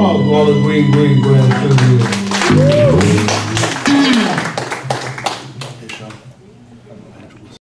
all the green, green grass students.